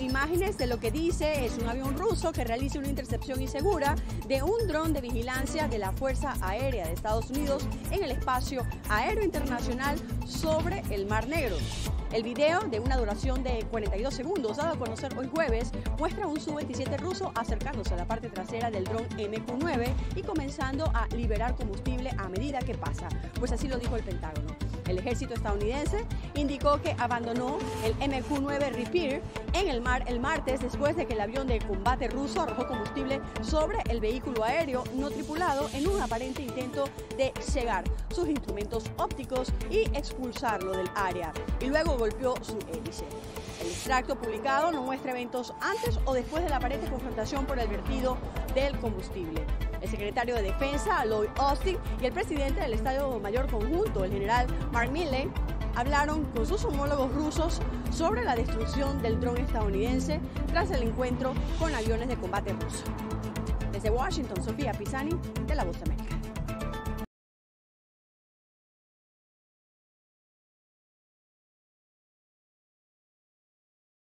imágenes de lo que dice es un avión ruso que realiza una intercepción insegura de un dron de vigilancia de la Fuerza Aérea de Estados Unidos en el espacio aéreo internacional sobre el Mar Negro. El video, de una duración de 42 segundos, dado a conocer hoy jueves, muestra un Su-27 ruso acercándose a la parte trasera del dron MQ-9 y comenzando a liberar combustible a medida que pasa, pues así lo dijo el Pentágono. El ejército estadounidense indicó que abandonó el MQ-9 Repair en el mar el martes después de que el avión de combate ruso arrojó combustible sobre el vehículo aéreo no tripulado en un aparente intento de cegar sus instrumentos ópticos y expulsarlo del área y luego golpeó su hélice. El extracto publicado no muestra eventos antes o después de la aparente confrontación por el vertido del combustible. El secretario de Defensa, Lloyd Austin, y el presidente del Estado Mayor Conjunto, el general Mark Milley, hablaron con sus homólogos rusos sobre la destrucción del dron estadounidense tras el encuentro con aviones de combate ruso. Desde Washington, Sofía Pisani, de La Voz de América.